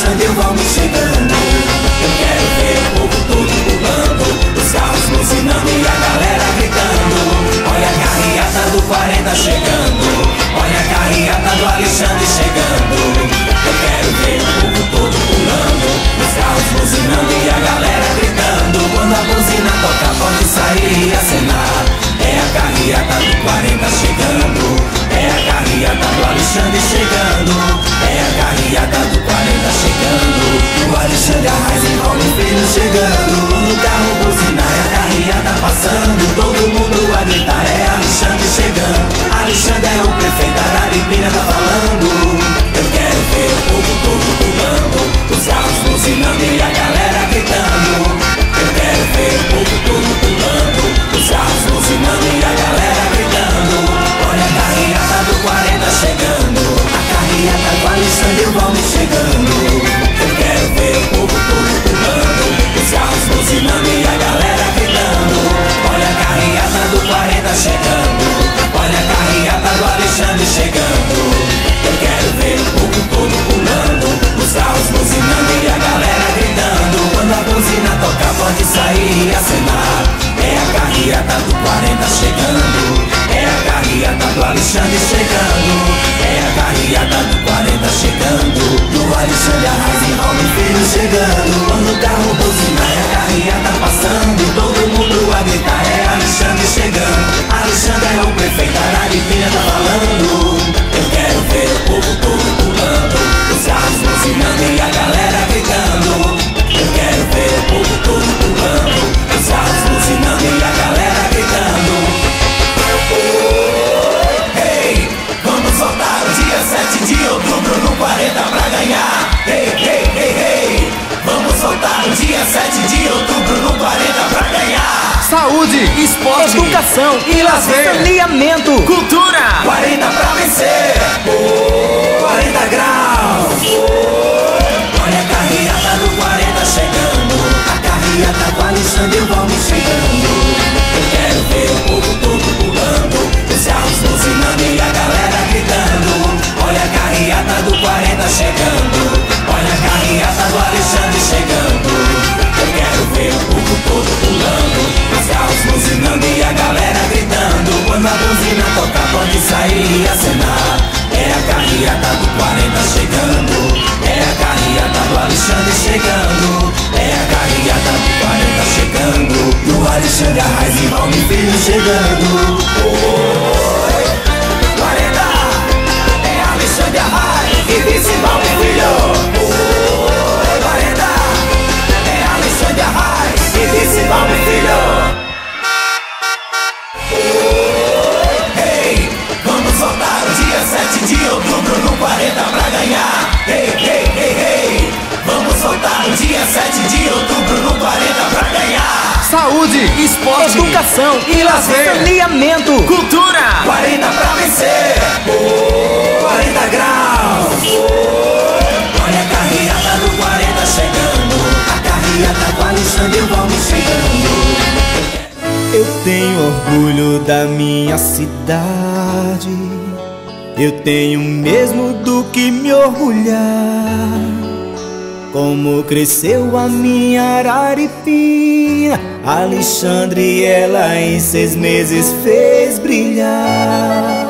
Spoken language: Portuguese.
chegando A carreata do Alexandre e Valmir chegando. Eu quero ver o povo todo pulando Os carros buzinando e a galera gritando. Olha a carreata do 40 chegando. Olha a carreata do Alexandre chegando. Eu quero ver o povo todo pulando Os carros buzinando e a galera gritando. Quando a buzina toca pode sair e acenar. É a carreata do 40 chegando. É a carreata do Alexandre chegando. É a carreata do 40 chegando O Alexandre Arraiz e Filho chegando. No carro buzina a carreata passando. Todo mundo a gritar é Alexandre chegando. Alexandre é o Alexandre Arraiz e Raul Filho chegando Quando o carro buzina é a carreata passando Todo mundo a gritar é Alexandre chegando. Alexandre é o prefeito, a Araripina tá falando Saúde, esporte, Educação e lazer. Saneamento. Cultura. 40 pra vencer 40 graus Olha a carreata do 40 chegando A carreata do Alexandre e o Valmir chegando Eu quero ver o povo todo sair e acenar. É a carreata do 40 chegando. É a carreata do Alexandre chegando. É a carreata do 40 chegando. Do Alexandre Arraiz e Valmir Filho chegando de outubro no 40 pra ganhar. Hey, hey, hey, hey. Vamos voltar o dia 7 de outubro no 40 pra ganhar. Saúde, esporte, Educação e lazer. Saneamento. Cultura. 40 pra vencer. 40 graus. Olha a carreata do 40 chegando. A carreata do Alexandre e o Valmir chegando. Eu tenho orgulho da minha cidade. Eu tenho mesmo do que me orgulhar. Como cresceu a minha araripina Alexandre, ela em seis meses fez brilhar.